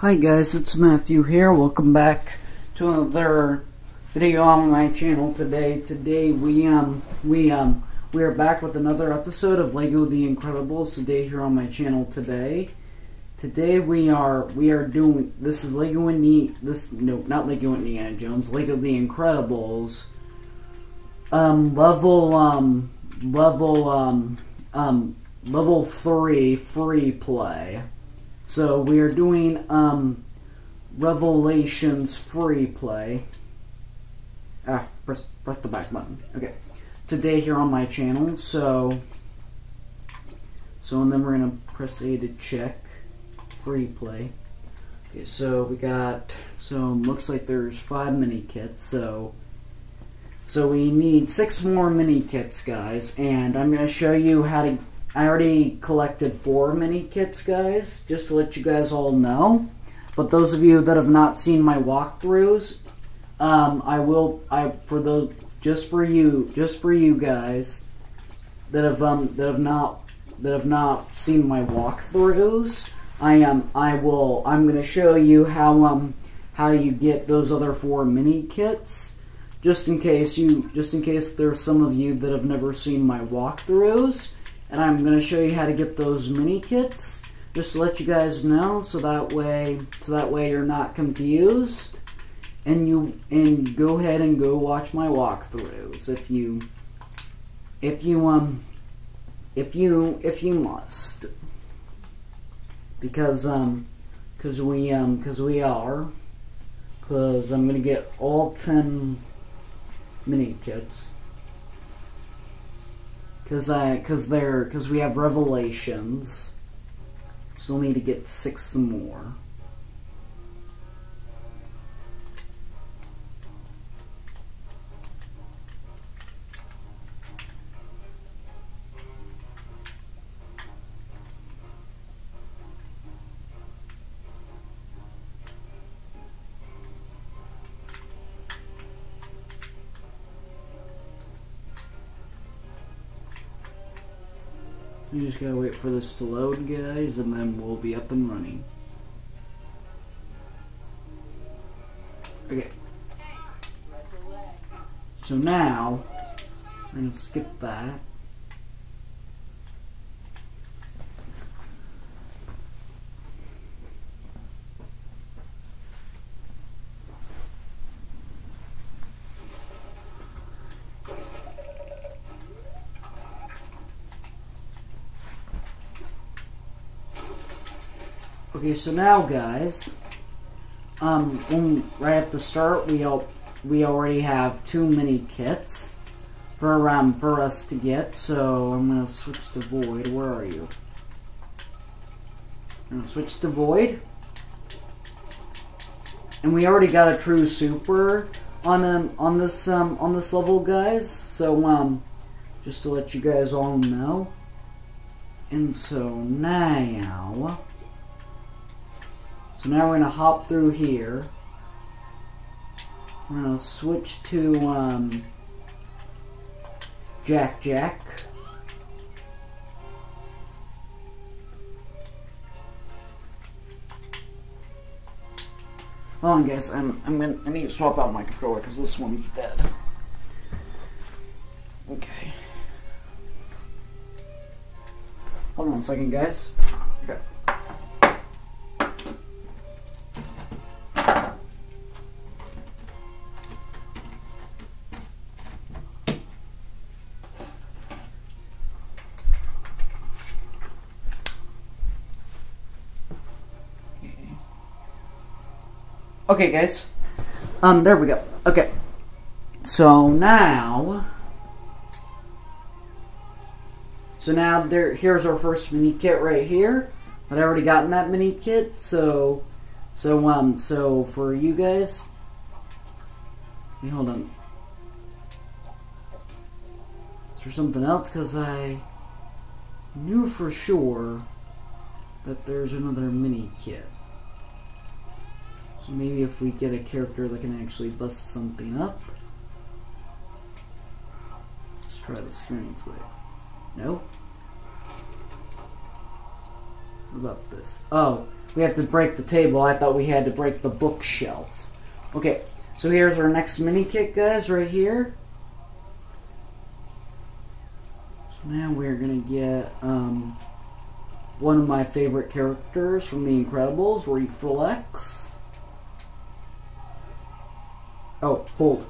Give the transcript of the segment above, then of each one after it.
Hi guys, it's Matthew here. Welcome back to another video on my channel today. Today we um we um we are back with another episode of Lego The Incredibles today here on my channel today. Today we are we are doing this is Lego Indi this no not Lego Indiana Jones, Lego The Incredibles um level um level um um level 3 free play. So we are doing um, Revelations free play. Ah, press press the back button. Okay. Today here on my channel. So so and then we're gonna press A to check free play. Okay, so we got so looks like there's five mini kits. So so we need six more mini kits, guys, and I'm gonna show you how to I already collected four mini kits, guys, just to let you guys all know. But those of you that have not seen my walkthroughs, um, I will. I for the just for you, just for you guys that have um that have not that have not seen my walkthroughs. I am. Um, I will. I'm going to show you how um how you get those other four mini kits. Just in case you, just in case there's some of you that have never seen my walkthroughs and I'm going to show you how to get those mini kits just to let you guys know so that way so that way you're not confused. And you and go ahead and go watch my walkthroughs if you if you um if you if you must. Because um because we um because we are because I'm gonna get all 10 mini kits Cause I, cause they're, cause we have revelations. Still need to get six more. Gotta wait for this to load, guys, and then we'll be up and running. Okay. So now, we're gonna skip that. Okay, so now, guys, um, when, right at the start, we all, we already have two mini kits for um for us to get. So I'm gonna switch to Voyd. Where are you? I'm gonna switch to Voyd, and we already got a True Super on um on this um on this level, guys. So um, just to let you guys all know. And so now. So now we're going to hop through here. We're going to switch to um, Jack Jack. Hold on, guys. I'm I'm gonna I need to swap out my controller because this one's dead. Okay. Hold on a second, guys. Okay, guys. Um, there we go. Okay. So now... So now there, here's our first mini kit right here. But I already gotten that mini kit, so... So, um, so for you guys... hold on. Is there something else? Because I knew for sure that there's another mini kit. Maybe if we get a character that can actually bust something up. Let's try the screen slate. No? What about this? Oh, we have to break the table. I thought we had to break the bookshelf. Okay, so here's our next mini kit, guys, right here. So now we're gonna get um, one of my favorite characters from The Incredibles, Reflux. Oh, hold.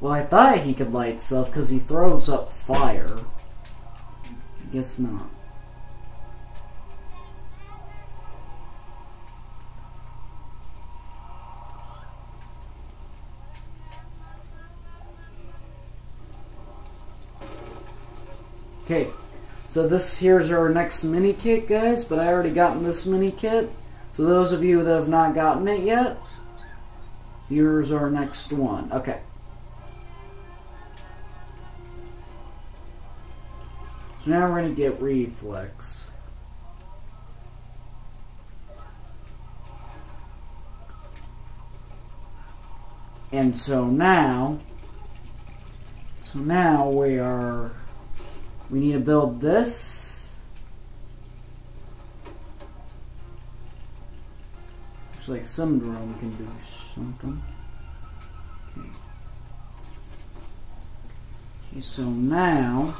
Well, I thought he could light stuff because he throws up fire. I guess not. So this here's our next mini kit, guys, but I already gotten this mini kit. So those of you that have not gotten it yet, here's our next one. Okay. So now we're going to get Reflux. And so now, so now we are, we need to build this. Looks like Syndrome can do something. Okay, okay so now,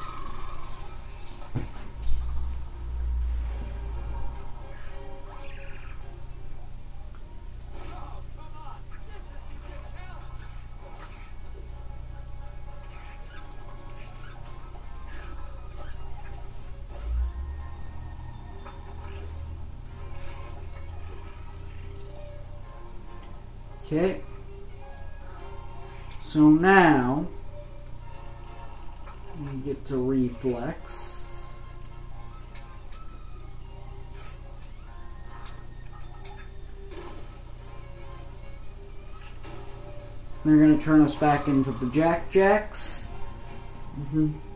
Okay. So now we get to Reflux. They're going to turn us back into the Jack Jacks. Mm -hmm.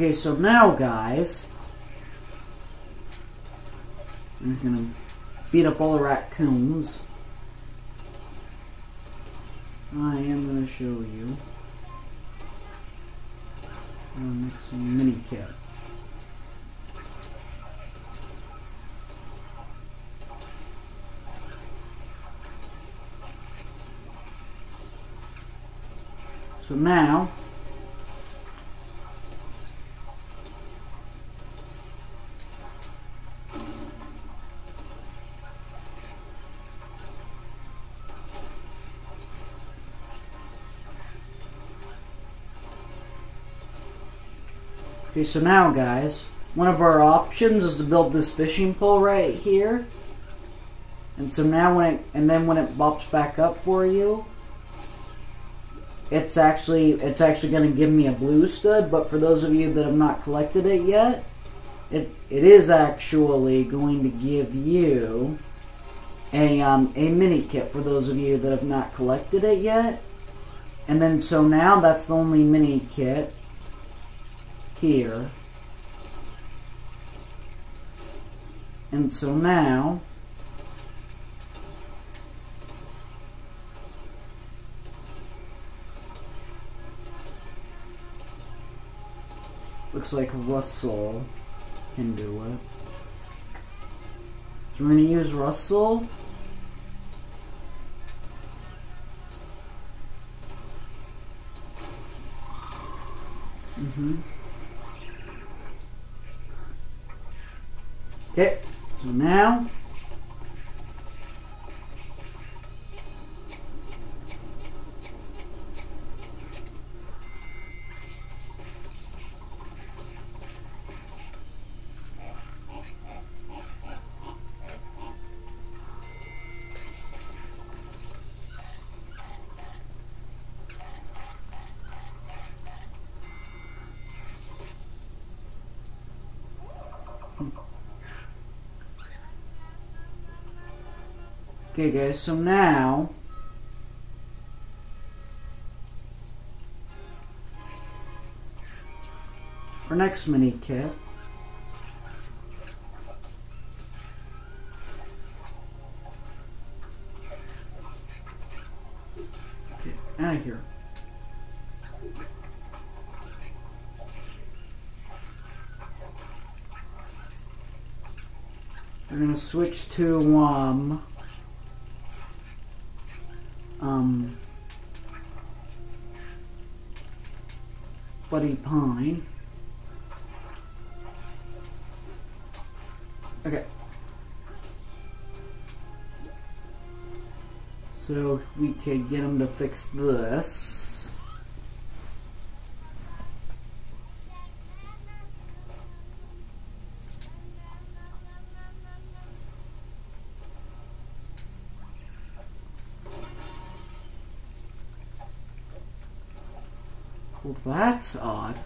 Okay, so now, guys, I'm gonna beat up all the raccoons. I am gonna show you our next mini kit. So now, Okay, so now guys, one of our options is to build this fishing pole right here. And so now when it, and then when it bops back up for you, it's actually, it's actually going to give me a blue stud, but for those of you that have not collected it yet, it, it is actually going to give you a, um, a mini kit for those of you that have not collected it yet. And then so now that's the only mini kit here. And so now, looks like Russell can do it. So we're going to use Russell. Mm-hmm. Okay, so now Okay guys, so now our next mini kit Okay, out of here. We're gonna switch to um Buddy Pine. Okay. So we could get him to fix this. That's odd.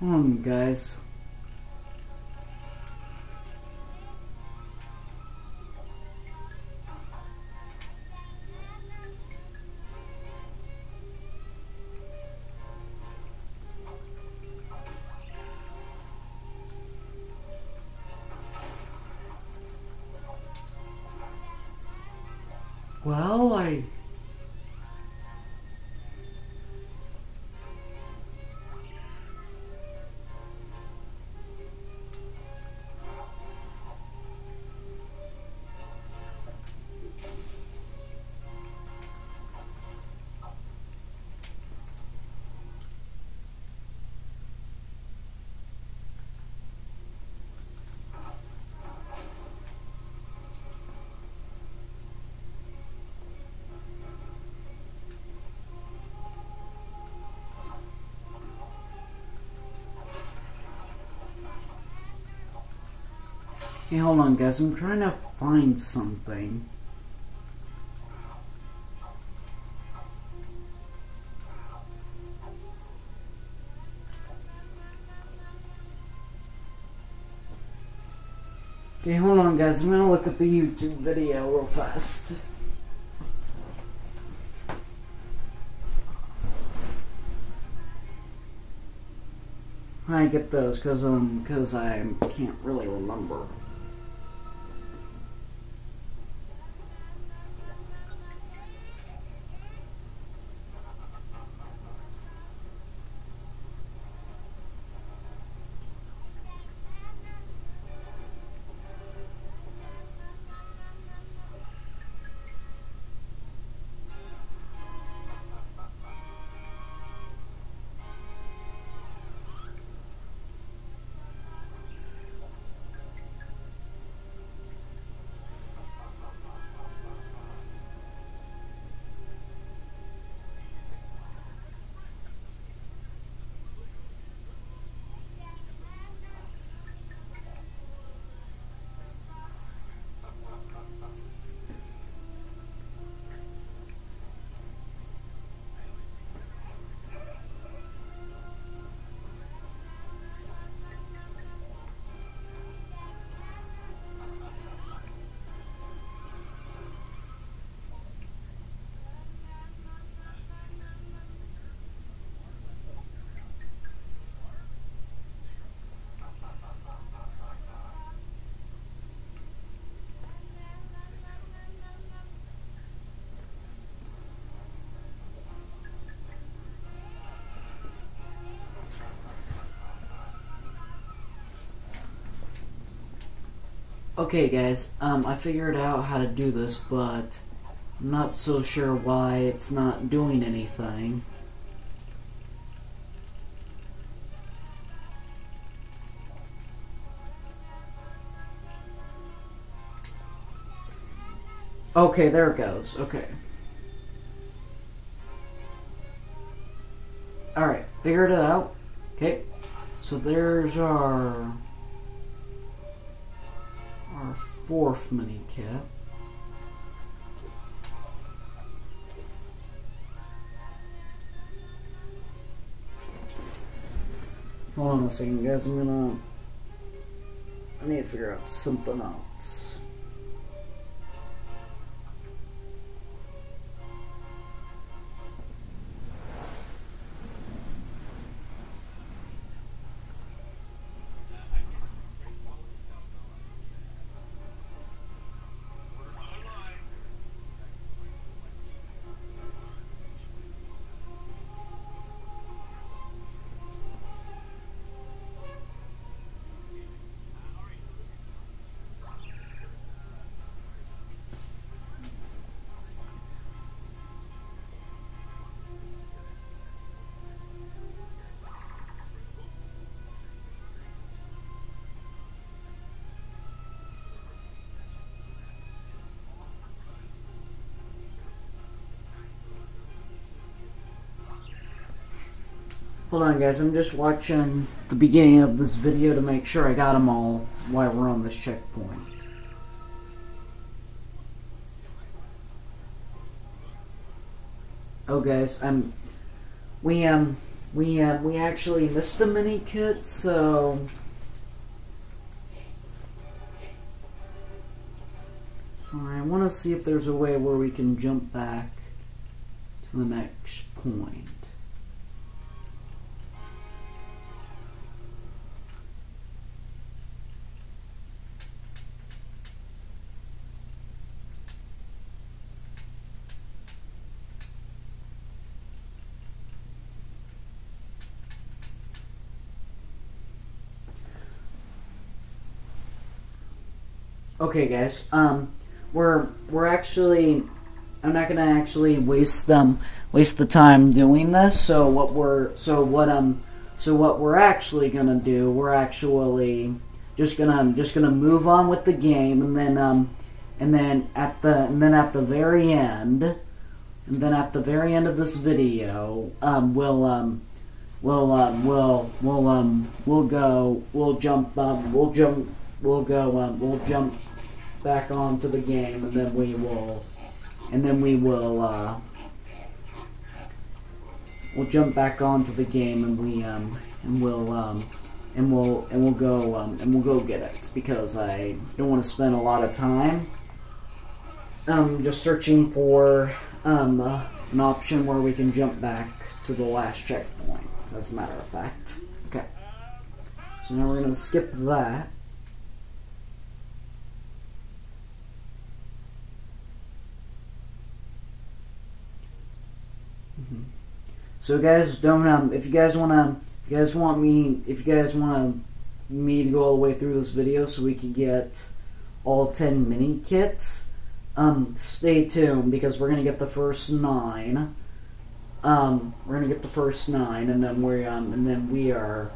Hmm, guys. Hey, hold on, guys. I'm trying to find something. Okay, hold on, guys. I'm gonna look up a YouTube video real fast. I get those because um because I can't really remember. Okay, guys, um, I figured out how to do this, but I'm not so sure why it's not doing anything. Okay, there it goes. Okay. Alright, figured it out. Okay, so there's our fourth mini kit. Hold on a second, guys. I'm gonna. I need to figure out something else. Hold on guys, I'm just watching the beginning of this video to make sure I got them all while we're on this checkpoint. Oh guys, I'm we um we um we actually missed the mini kit, so I want to see if there's a way where we can jump back to the next point. Okay, guys. Um, we're we're actually. I'm not gonna actually waste them waste the time doing this. So what we're so what um so what we're actually gonna do? We're actually just gonna just gonna move on with the game, and then um and then at the and then at the very end, and then at the very end of this video, um, we'll um we'll um we'll we'll um we'll go we'll jump um we'll jump we'll go um we'll jump back onto the game and then we will and then we will uh we'll jump back onto the game and we um and we'll um and we'll and we'll go um and we'll go get it because I don't want to spend a lot of time um just searching for um uh, an option where we can jump back to the last checkpoint as a matter of fact. Okay. So now we're gonna skip that So guys, don't um, if you guys wanna, if you guys want me, if you guys want me to go all the way through this video so we can get all 10 mini kits, um, stay tuned because we're gonna get the first nine. Um, we're gonna get the first nine, and then we um, and then we are,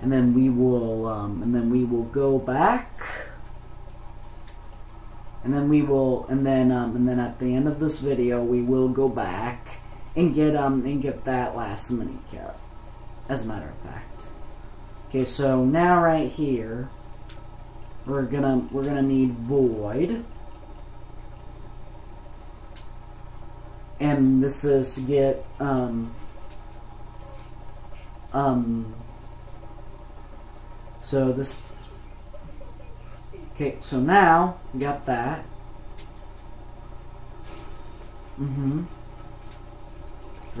and then we will um, and then we will go back. And then we will, and then, um, and then at the end of this video, we will go back and get um and get that last mini kit. As a matter of fact. Okay, so now right here we're gonna we're gonna need Voyd. And this is to get um um so this okay so now we got that mm-hmm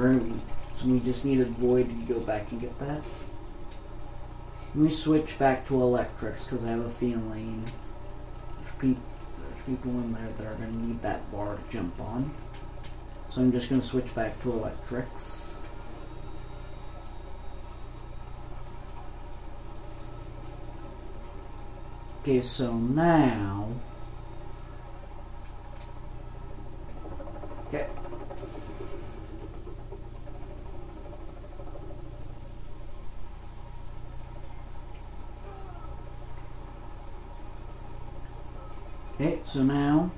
So we just needed Voyd to go back and get that. Let me switch back to Helectrix because I have a feeling there's, pe there's people in there that are going to need that bar to jump on. So I'm just going to switch back to Helectrix. Okay, so now. Okay. Okay, so now.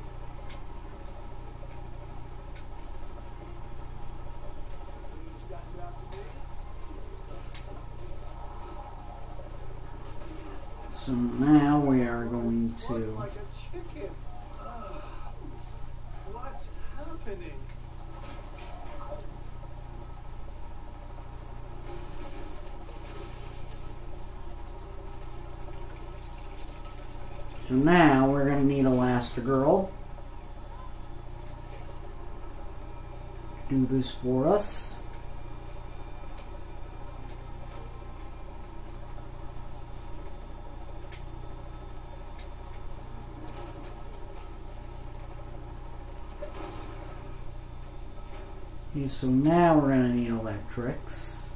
So now we are going to. like a chicken. Ah, what's happening? So now we're to need Elastigirl. Do this for us. Okay, so now we're going to need Helectrix.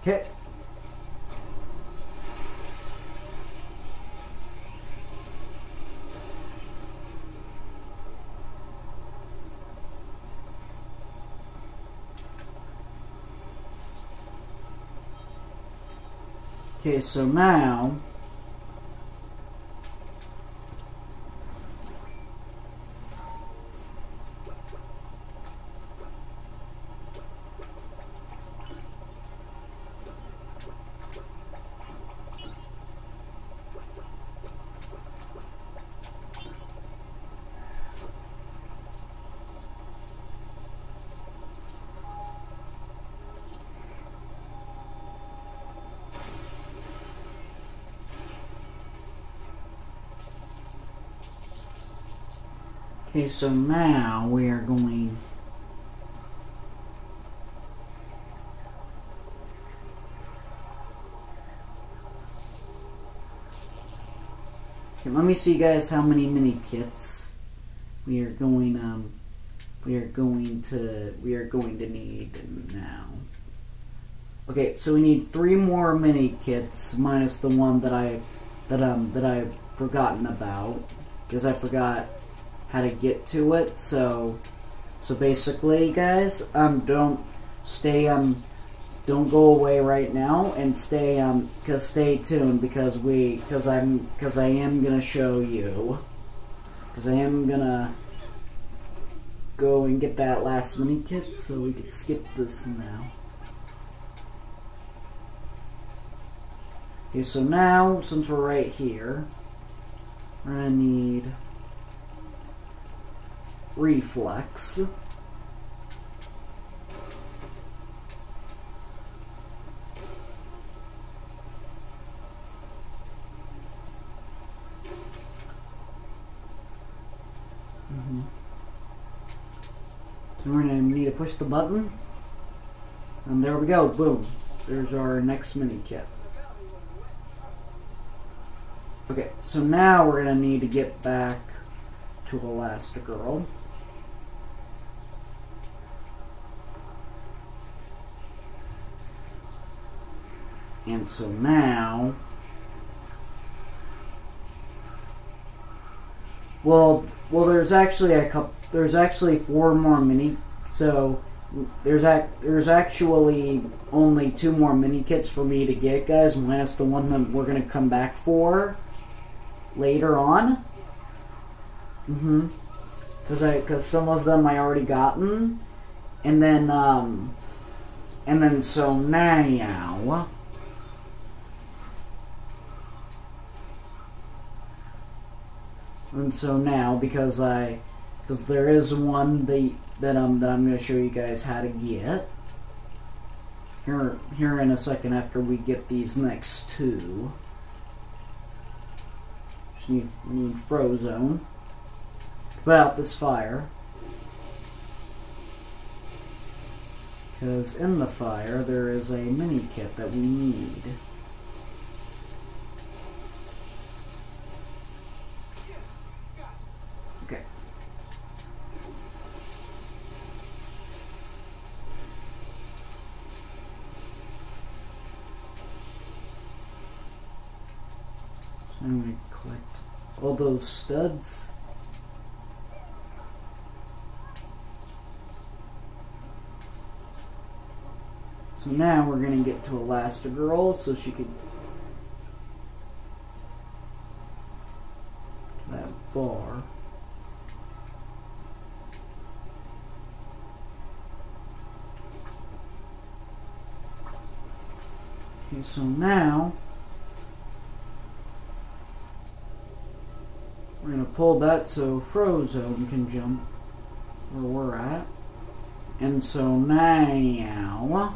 Okay. So now Okay, so now we are going. Okay, let me see, you guys, how many mini kits we are going. Um, we are going to. We are going to need now. Okay, so we need three more mini kits minus the one that I that um that I've forgotten about because I forgot how to get to it. So, so basically, guys, um, don't stay um, don't go away right now, and stay um, cause stay tuned because we, cause I'm, cause I am gonna show you, cause I am gonna go and get that last mini kit, so we can skip this now. Okay, so now, since we're right here, we're gonna need Reflux. Mm-hmm. We're gonna need to push the button. And there we go, boom. There's our next mini kit. Okay, so now we're gonna need to get back to Elastigirl. And so now, well, well, there's actually a couple. There's actually four more mini. So there's ac- there's actually only two more mini kits for me to get, guys. Minus the one that we're gonna come back for later on. Mm-hmm. Cause I, cause some of them I already gotten, and then um, and then so now. And so now, because I, because there is one that that um that I'm going to show you guys how to get here here in a second after we get these next two. Just need need Frozone put out this fire. Because in the fire there is a mini kit that we need. I'm gonna collect all those studs. So now we're gonna get to Elastigirl so she could that bar. Okay, so now we're gonna pull that so Frozone can jump where we're at. And so now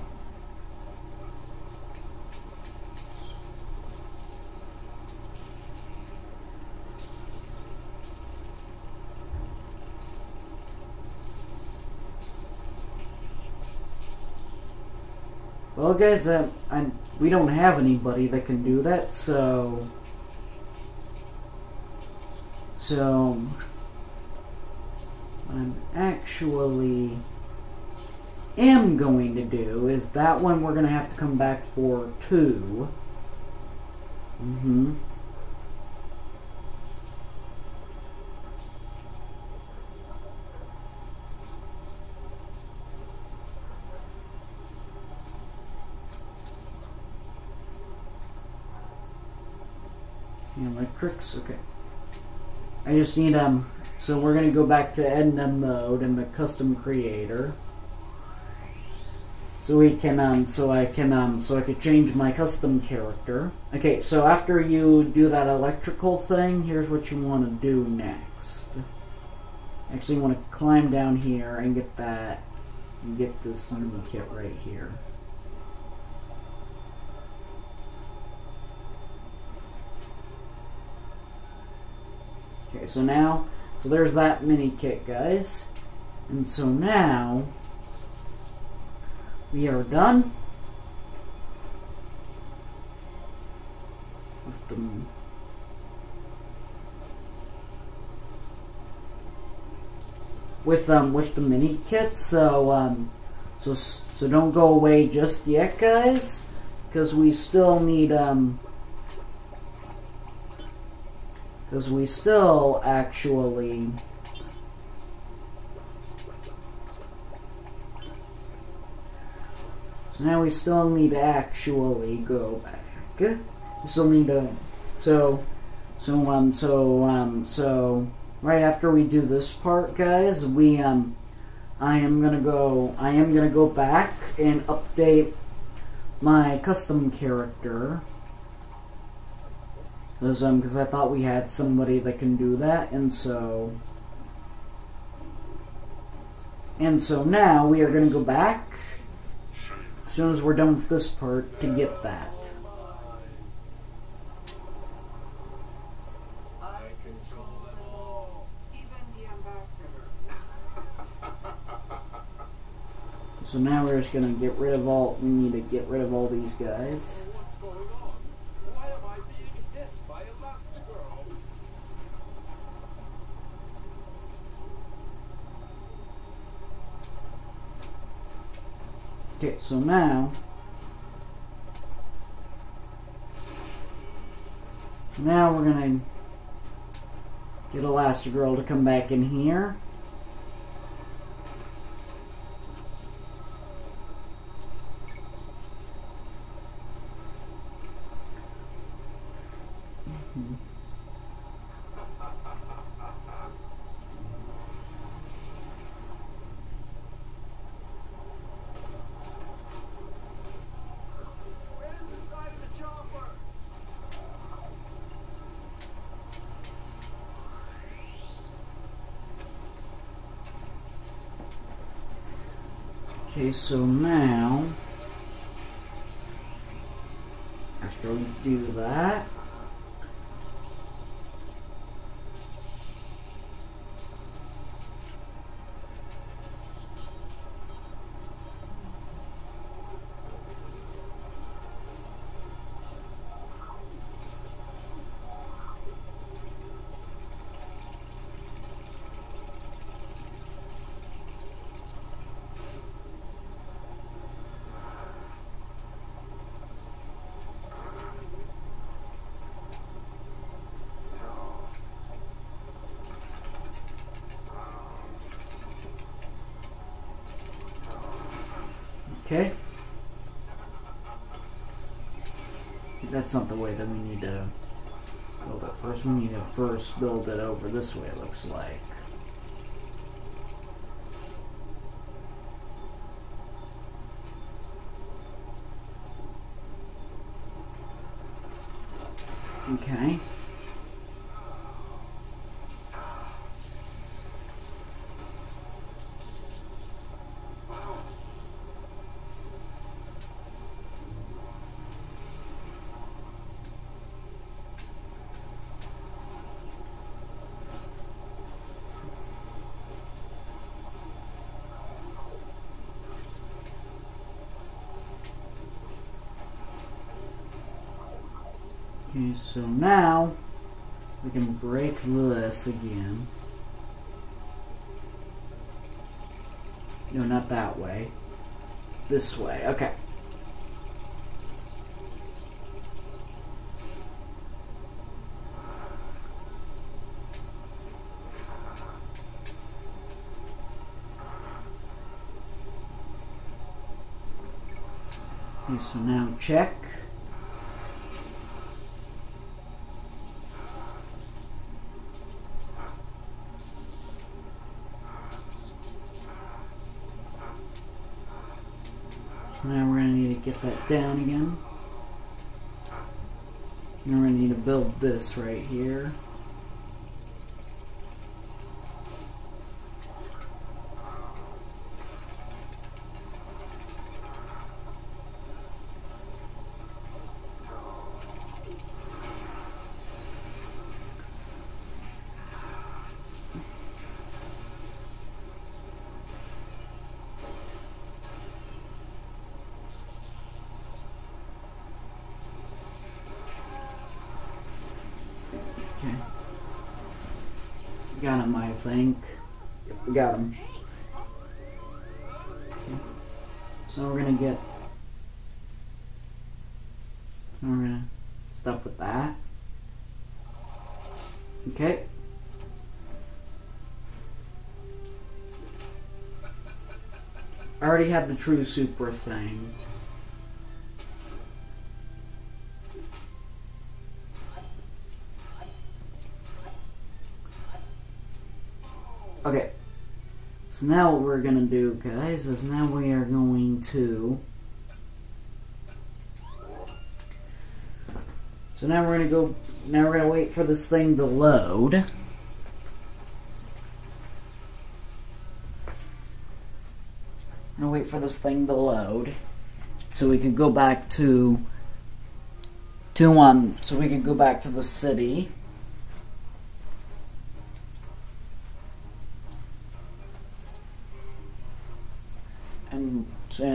Well, guys, uh, I, we don't have anybody that can do that, so... So... I'm actually am going to do is that one we're going to have to come back for two. Mm-hmm. Helectrix, okay. I just need, um, so we're gonna go back to Edna Mode and the custom creator. So we can, um, so I can, um, so I could change my custom character. Okay, so after you do that electrical thing, here's what you want to do next. Actually, you want to climb down here and get that, and get this new kit right here. Okay, so now, so there's that mini kit, guys. And so now, we are done with the with um with the mini kit. So um so so don't go away just yet, guys, because we still need um because we still actually So now we still need to actually go back. We still need to so so um so um so right after we do this part guys, we um I am gonna go I am gonna go back and update my custom character because um, I thought we had somebody that can do that, and so... And so now we are going to go back, as soon as we're done with this part, to get that. So now we're just gonna get rid of all, we need to get rid of all these guys. Okay, so now so now we're gonna get Elastigirl to come back in here. Okay, so now, after we do that, Okay. That's not the way that we need to build it first. We need to first build it over this way, it looks like. Okay. Okay, so now we can break this again. No, not that way. This way. Okay. Okay, so now check. So now we're going to need to get that down again. Then we're going to need to build this right here. Okay. Got him, I think. Yep, we got him. So we're gonna get. We're gonna stop with that. Okay. I already had the true super thing. Okay. So now what we're gonna do, guys, is now we are going to. So now we're gonna go. Now we're gonna wait for this thing to load. Wait for this thing to load, so we can go back to. To um, so we can go back to the city.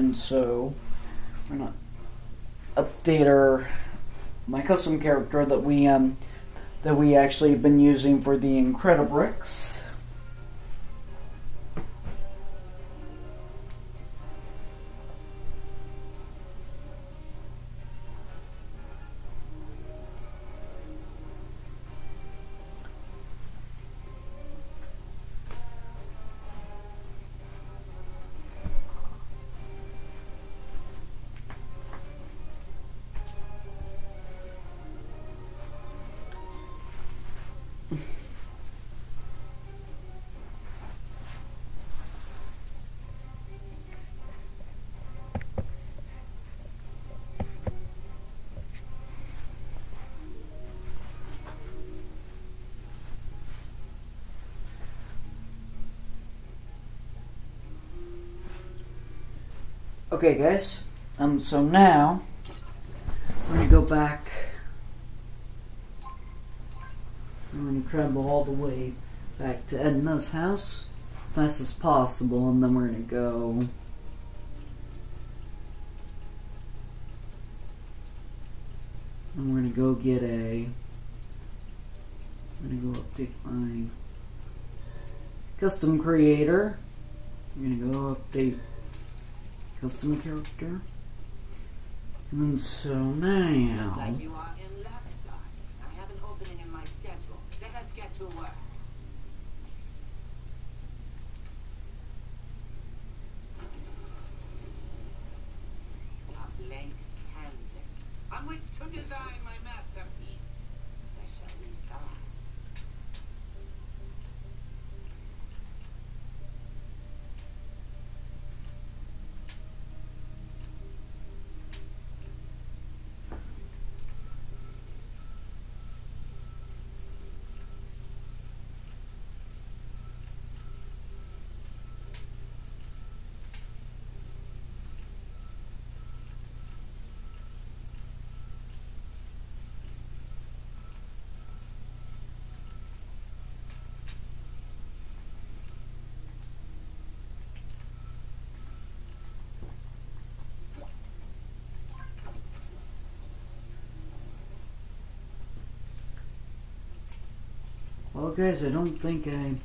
And so we're gonna update our my custom character that we um that we actually have been using for the Incredibricks. Okay, guys. Um. So now we're gonna go back. We're gonna travel all the way back to Edna's house as fast as possible, and then we're gonna go. And we're gonna go get a. I'm gonna go update my custom creator. I'm gonna go update custom character. And then so now. like you are in luck, darling. I have an opening in my schedule. Let us get to work. Redesign my masterpiece. Where shall we start? Well, guys, I don't think I.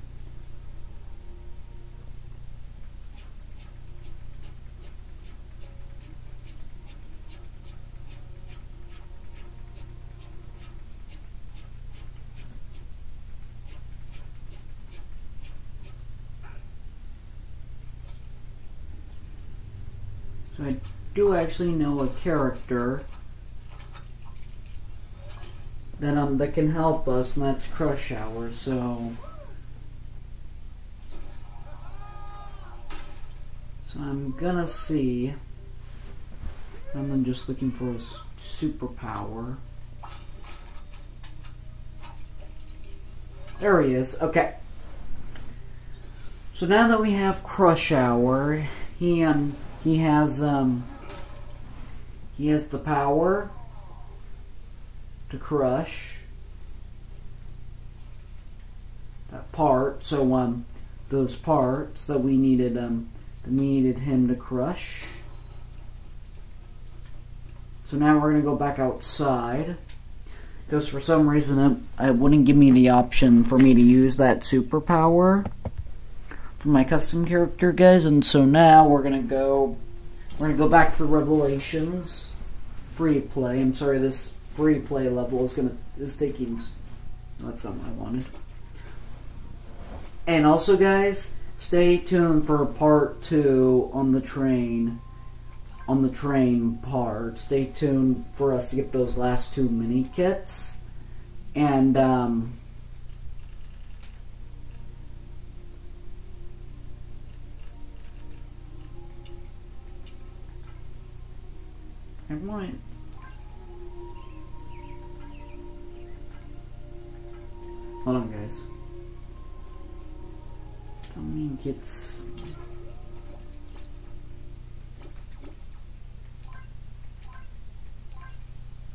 So I do actually know a character that um that can help us, and that's Krushauer. So, so I'm gonna see. And then just looking for a superpower. There he is. Okay. So now that we have Krushauer, he um he has um he has the power to crush that part. So um, those parts that we needed um, that we needed him to crush. So now we're gonna go back outside because for some reason it, it wouldn't give me the option for me to use that superpower for my custom character, guys. And so now we're gonna go we're gonna go back to Revelations free play. I'm sorry, this free play level is gonna is taking. That's not what I wanted. And also, guys, stay tuned for part two on the train. On the train part, stay tuned for us to get those last two mini kits, and um, I might. Hold on, guys. Let me get.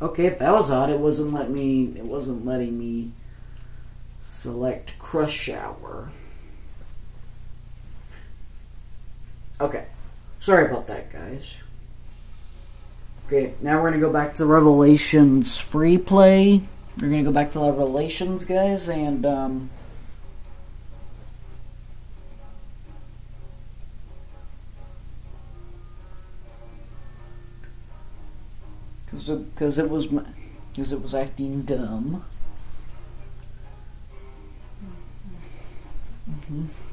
Okay, that was odd. It wasn't let me. It wasn't letting me select Krushauer. Okay, sorry about that, guys. Okay, now we're gonna go back to Revelations free play. We're gonna go back to our relations, guys, and um, because it was because it was acting dumb. Mhm.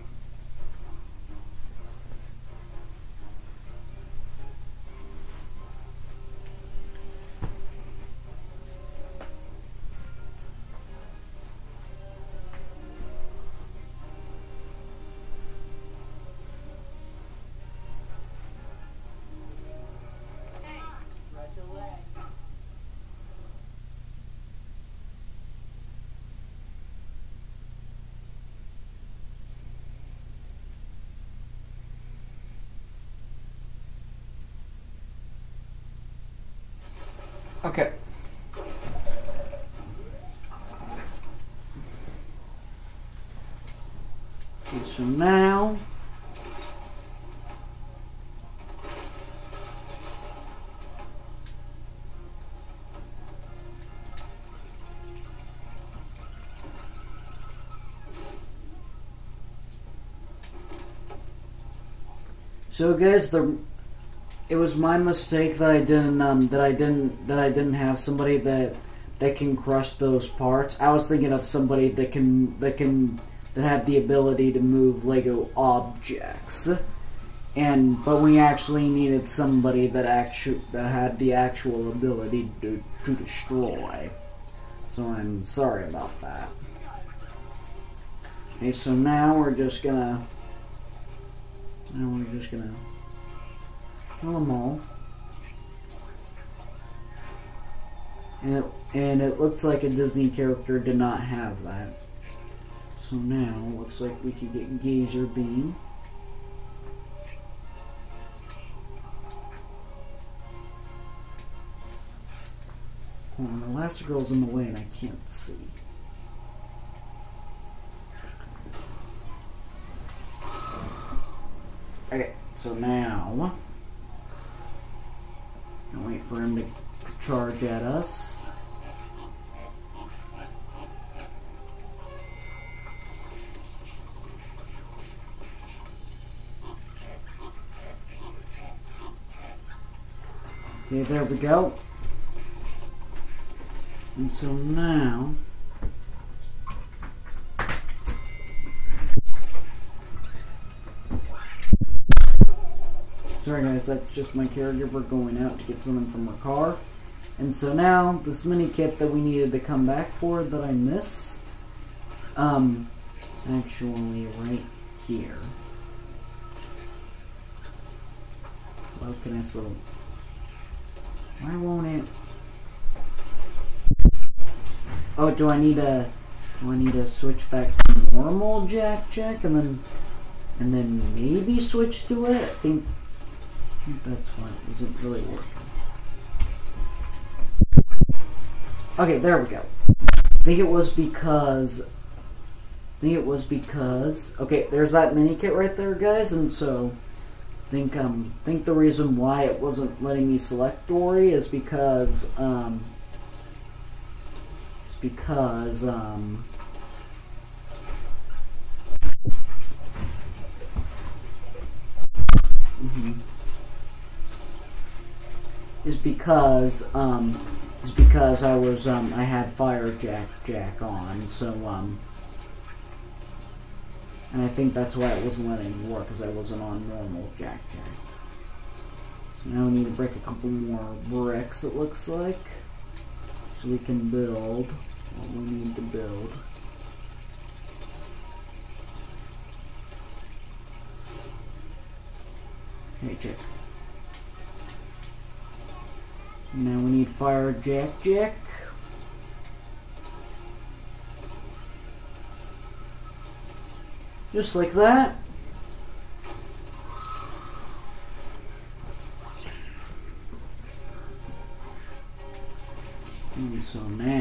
Okay. Okay, so now. So guys, the it was my mistake that I didn't um, that I didn't that I didn't have somebody that that can crush those parts. I was thinking of somebody that can that can that had the ability to move Lego objects. And but we actually needed somebody that actu- that had the actual ability to to destroy. So I'm sorry about that. Okay, so now we're just gonna. Now we're just gonna all. And it, and it looked like a Disney character did not have that. So now, it looks like we could get Gazerbeam. Hold on, Elastigirl's in the way and I can't see. Okay, so now... I'll wait for him to, to charge at us. Okay, there we go. And so now, that's just my caregiver going out to get something from her car. And so now, this mini kit that we needed to come back for that I missed, um, actually right here. How can I so? Why won't it? Oh, do I need a do I need to switch back to normal Jack Jack and then and then maybe switch to it? I think that's why it wasn't really working. Okay, there we go. I think it was because I think it was because okay, there's that mini kit right there, guys, and so I think um think the reason why it wasn't letting me select Dory is because um it's because um is because um is because I was um I had Fire Jack Jack on so um and I think that's why it wasn't letting me work, because I wasn't on normal Jack Jack. So now we need to break a couple more bricks, it looks like. So we can build what we need to build. Hey, check. Now we need Fire Jack Jack. Just like that. And so now,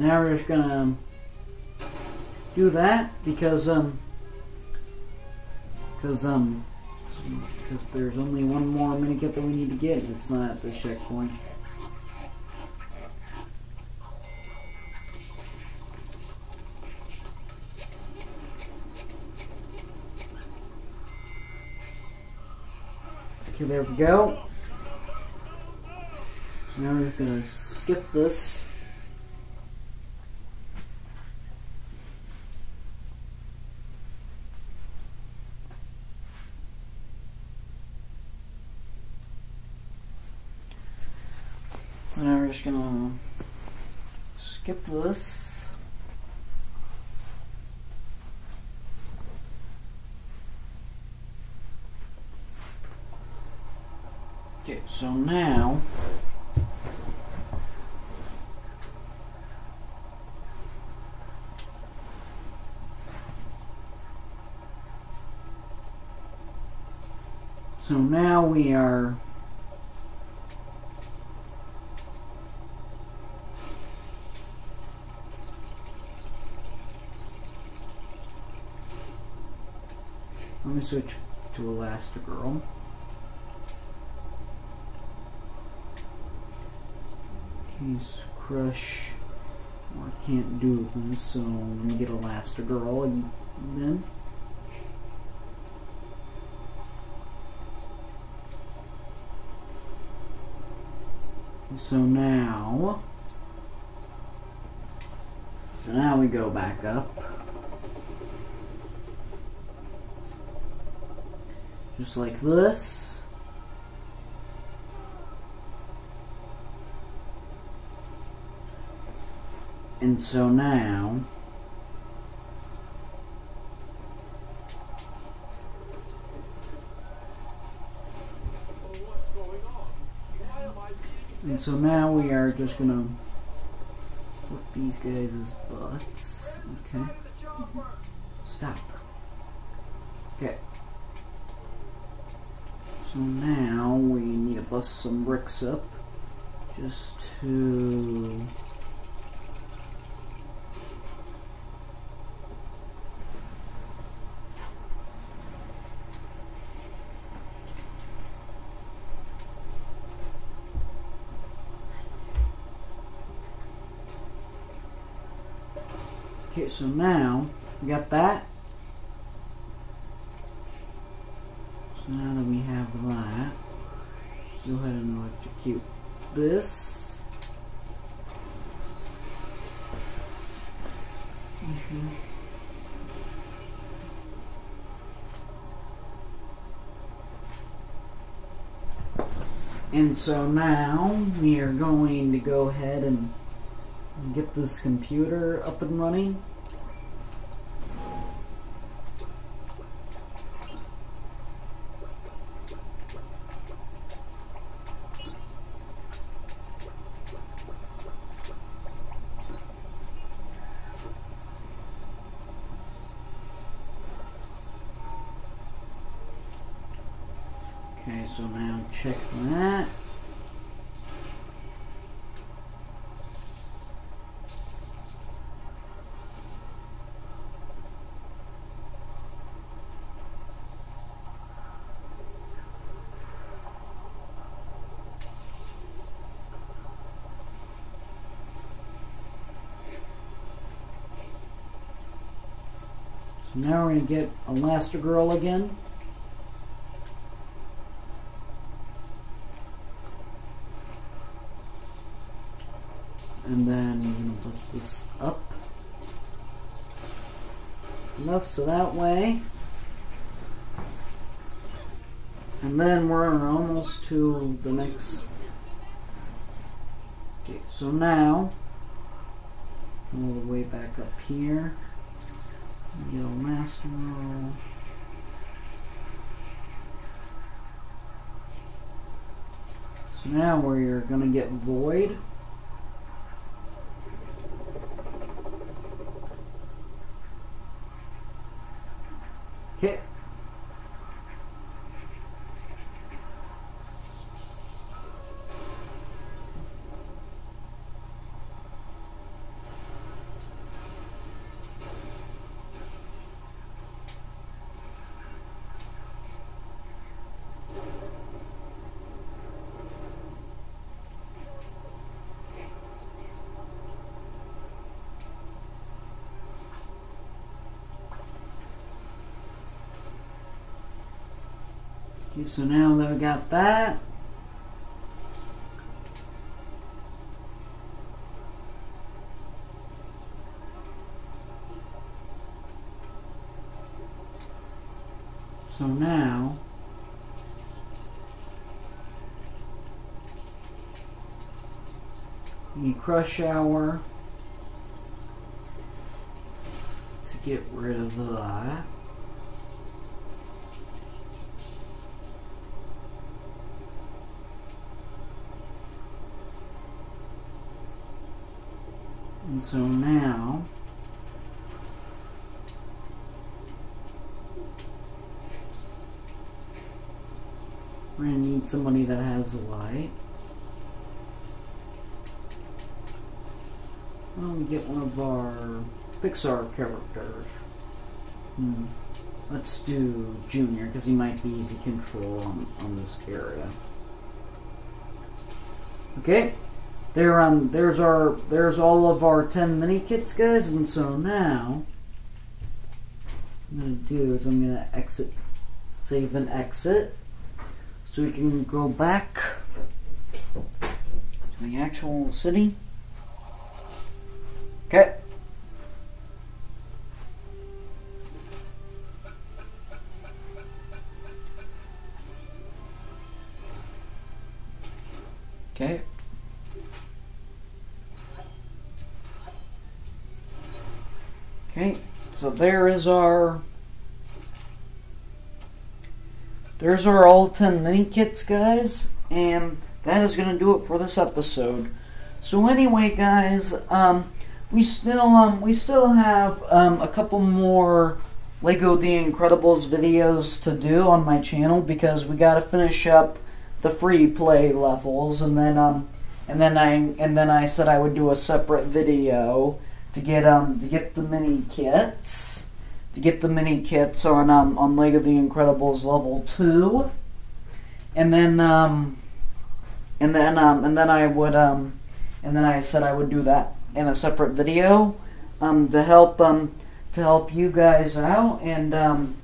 Now we're just gonna um, do that because um because um because there's only one more minikit that we need to get it's not at this checkpoint. Okay, there we go. So now we're just gonna skip this. Now we're just gonna skip this. Okay, so now So now we are switch to Elastigirl. Screw crush or can't do this, so let me get Elastigirl then. So now, so now we go back up. Just like this. And so now, and so now we are just gonna put these guys' as butts. Okay, stop. Okay. So now we need to bust some bricks up just to Okay, so now we got that. So now that we have that, go ahead and electrocute this. Mhm. And so now we are going to go ahead and get this computer up and running. Okay, so now check that. So now we're going to get Elastigirl again. and then we're gonna bust this up. Enough so that way. And then we're almost to the next. Okay so now all the way back up here a master. Roll so now we're gonna get Voyd Okay. Okay, so now that we got that, so now need Krushauer to get rid of that. And so now we're gonna need somebody that has a light. Why don't we get one of our Pixar characters? Hmm. Let's do Junior because he might be easy control on, on this area. Okay, there um there's our there's all of our 10 mini kits guys and so now I'm gonna do is I'm gonna exit save and exit so we can go back to the actual city there is our there's our all 10 mini kits guys and that is going to do it for this episode. So anyway guys, um we still um we still have um a couple more Lego The Incredibles videos to do on my channel because we got to finish up the free play levels and then um and then I and then I said I would do a separate video to get um to get the mini kits. To get the mini kits on um on Lego The Incredibles level two, and then um and then um and then I would um and then I said I would do that in a separate video um to help um to help you guys out. And um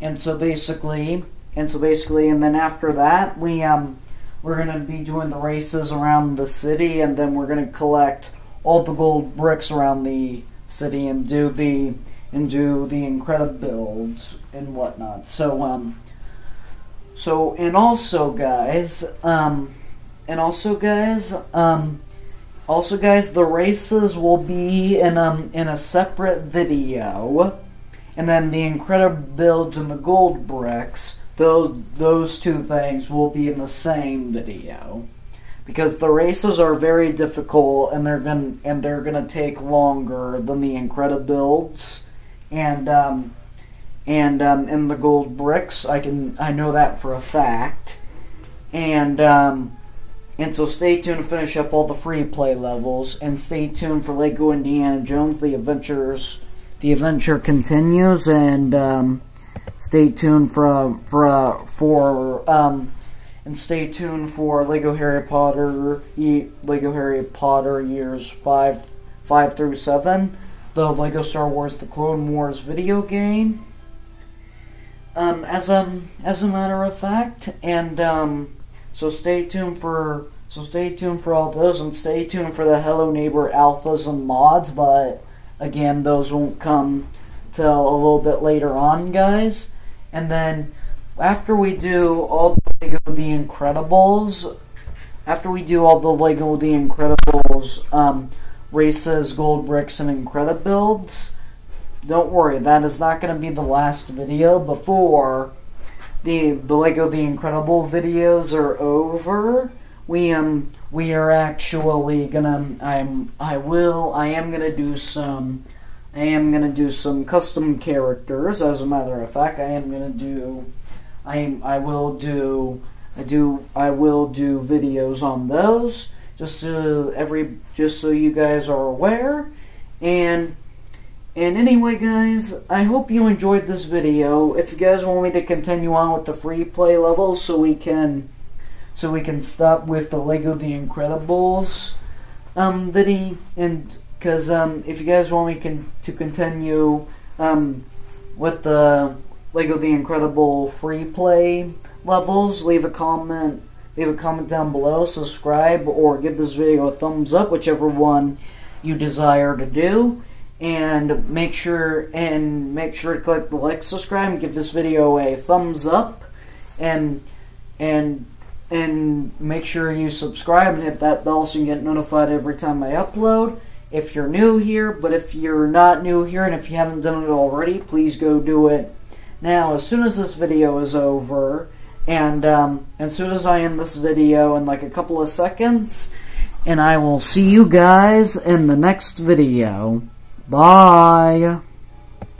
and so basically and so basically and then after that we um we're gonna be doing the races around the city and then we're gonna collect all the gold bricks around the city and do the and do the incredible builds and whatnot. So um so and also guys, um and also guys, um also guys the races will be in um in a separate video. And then the incredible builds and the gold bricks, those those two things will be in the same video because the races are very difficult and they're gonna and they're gonna take longer than the Incredibuilds and um, and um, the gold bricks. I can I know that for a fact, and um, and so stay tuned to finish up all the free play levels and stay tuned for Lego Indiana Jones. The adventures the adventure continues and um, stay tuned for for for um, and stay tuned for Lego Harry Potter, Lego Harry Potter years five, five through seven, the Lego Star Wars: The Clone Wars video game. Um, as a as a matter of fact, and um, so stay tuned for so stay tuned for all those, and stay tuned for the Hello Neighbor alphas and mods. But again, those won't come till a little bit later on, guys. And then after we do all the Lego The Incredibles, after we do all the Lego The Incredibles um, races, gold bricks, and Incredibuilds, don't worry, that is not going to be the last video before the the Lego The Incredible videos are over. We um we are actually gonna I'm I will I am gonna do some I am gonna do some custom characters. As a matter of fact, I am gonna do I I will do I do I will do videos on those just so every just so you guys are aware. And and anyway guys I hope you enjoyed this video. If you guys want me to continue on with the free play level so we can so we can stop with the Lego The Incredibles um video and because um if you guys want me can to continue um with the Lego The Incredible free play levels, leave a comment leave a comment down below, subscribe, or give this video a thumbs up, whichever one you desire to do. And make sure and make sure to click the like, subscribe, and give this video a thumbs up, and and and make sure you subscribe and hit that bell so you get notified every time I upload. If you're new here, but if you're not new here and if you haven't done it already, please go do it now, as soon as this video is over, and um, as soon as I end this video in like a couple of seconds, and I will see you guys in the next video. Bye!